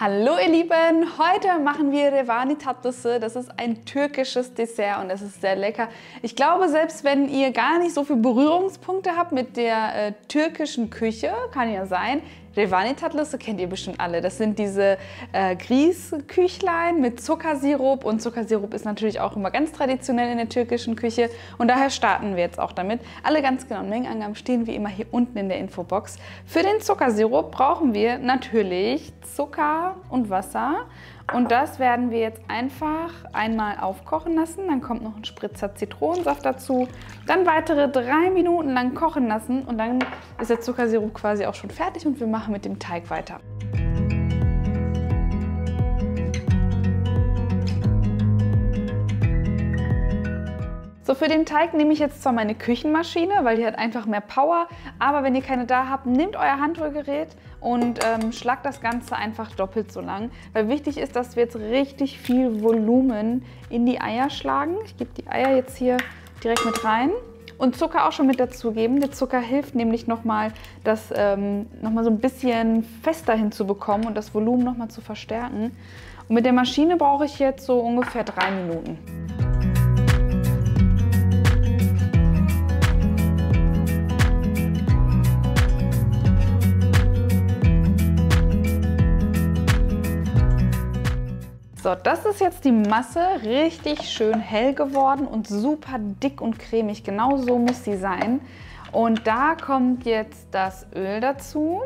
Hallo ihr Lieben, heute machen wir Revani Tatlısı. Das ist ein türkisches Dessert und es ist sehr lecker. Ich glaube, selbst wenn ihr gar nicht so viele Berührungspunkte habt mit der äh, türkischen Küche, kann ja sein, Revani Tatlısı kennt ihr bestimmt alle. Das sind diese äh, Grießküchlein mit Zuckersirup und Zuckersirup ist natürlich auch immer ganz traditionell in der türkischen Küche und daher starten wir jetzt auch damit. Alle ganz genauen Mengenangaben stehen wie immer hier unten in der Infobox. Für den Zuckersirup brauchen wir natürlich Zucker und Wasser und das werden wir jetzt einfach einmal aufkochen lassen. Dann kommt noch ein Spritzer Zitronensaft dazu. Dann weitere drei Minuten lang kochen lassen und dann ist der Zuckersirup quasi auch schon fertig und wir machen mit dem Teig weiter. So, für den Teig nehme ich jetzt zwar meine Küchenmaschine, weil die hat einfach mehr Power, aber wenn ihr keine da habt, nehmt euer Handrührgerät und ähm, schlagt das Ganze einfach doppelt so lang. Weil wichtig ist, dass wir jetzt richtig viel Volumen in die Eier schlagen. Ich gebe die Eier jetzt hier direkt mit rein. Und Zucker auch schon mit dazugeben. Der Zucker hilft nämlich nochmal, das ähm, nochmal so ein bisschen fester hinzubekommen und das Volumen nochmal zu verstärken. Und mit der Maschine brauche ich jetzt so ungefähr drei Minuten. So, das ist jetzt die Masse, richtig schön hell geworden und super dick und cremig. Genau so muss sie sein. Und da kommt jetzt das Öl dazu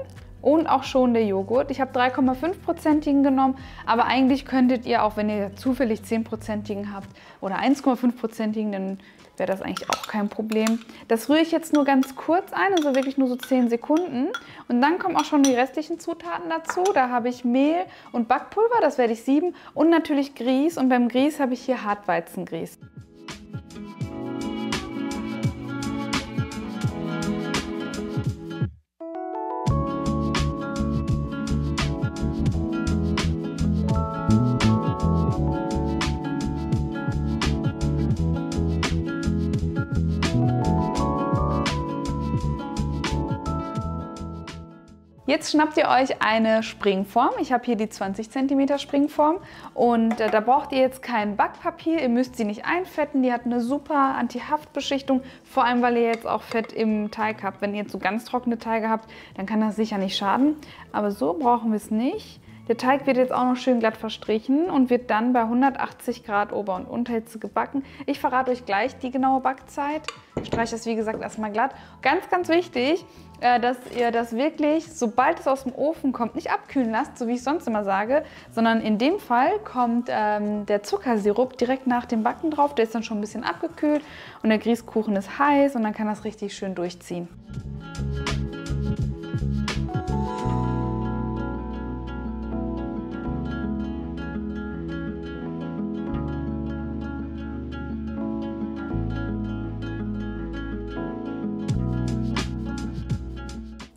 und auch schon der Joghurt. Ich habe 3,5%igen genommen, aber eigentlich könntet ihr, auch wenn ihr zufällig 10%igen habt oder 1,5%igen, dann wäre das eigentlich auch kein Problem. Das rühre ich jetzt nur ganz kurz ein, also wirklich nur so 10 Sekunden. Und dann kommen auch schon die restlichen Zutaten dazu. Da habe ich Mehl und Backpulver, das werde ich sieben. Und natürlich Grieß. Und beim Grieß habe ich hier Hartweizengrieß. Jetzt schnappt ihr euch eine Springform. Ich habe hier die 20 cm Springform und äh, da braucht ihr jetzt kein Backpapier. Ihr müsst sie nicht einfetten. Die hat eine super Anti-Haftbeschichtung, vor allem weil ihr jetzt auch Fett im Teig habt. Wenn ihr jetzt so ganz trockene Teige habt, dann kann das sicher nicht schaden. Aber so brauchen wir es nicht. Der Teig wird jetzt auch noch schön glatt verstrichen und wird dann bei 180 Grad Ober- und Unterhitze gebacken. Ich verrate euch gleich die genaue Backzeit. Ich streiche das wie gesagt erstmal glatt. Ganz, ganz wichtig, äh, dass ihr das wirklich, sobald es aus dem Ofen kommt, nicht abkühlen lasst, so wie ich sonst immer sage, sondern in dem Fall kommt ähm, der Zuckersirup direkt nach dem Backen drauf. Der ist dann schon ein bisschen abgekühlt und der Grießkuchen ist heiß und dann kann das richtig schön durchziehen.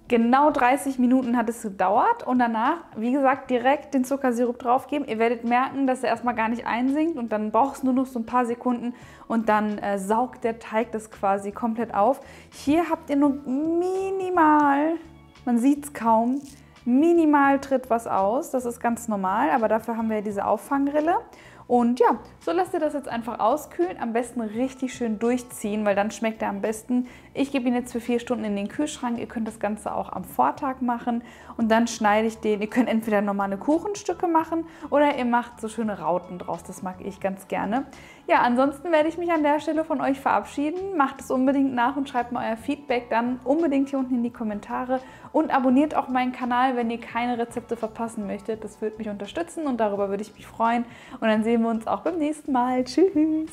Genau 30 Minuten hat es gedauert und danach, wie gesagt, direkt den Zuckersirup draufgeben. Ihr werdet merken, dass er erstmal gar nicht einsinkt und dann braucht es nur noch so ein paar Sekunden und dann äh, saugt der Teig das quasi komplett auf. Hier habt ihr nur minimal, man sieht es kaum, minimal tritt was aus. Das ist ganz normal, aber dafür haben wir diese Auffangrille. Und ja, so lasst ihr das jetzt einfach auskühlen. Am besten richtig schön durchziehen, weil dann schmeckt er am besten. Ich gebe ihn jetzt für vier Stunden in den Kühlschrank. Ihr könnt das Ganze auch am Vortag machen. Und dann schneide ich den. Ihr könnt entweder normale Kuchenstücke machen oder ihr macht so schöne Rauten draus. Das mag ich ganz gerne. Ja, ansonsten werde ich mich an der Stelle von euch verabschieden. Macht es unbedingt nach und schreibt mir euer Feedback dann unbedingt hier unten in die Kommentare. Und abonniert auch meinen Kanal, wenn ihr keine Rezepte verpassen möchtet. Das würde mich unterstützen und darüber würde ich mich freuen. Und dann sehen wir uns auch beim nächsten Mal. Tschüss!